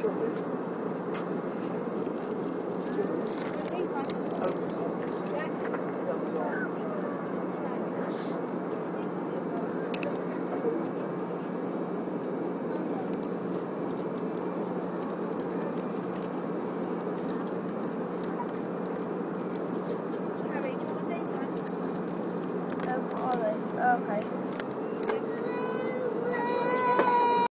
Sure.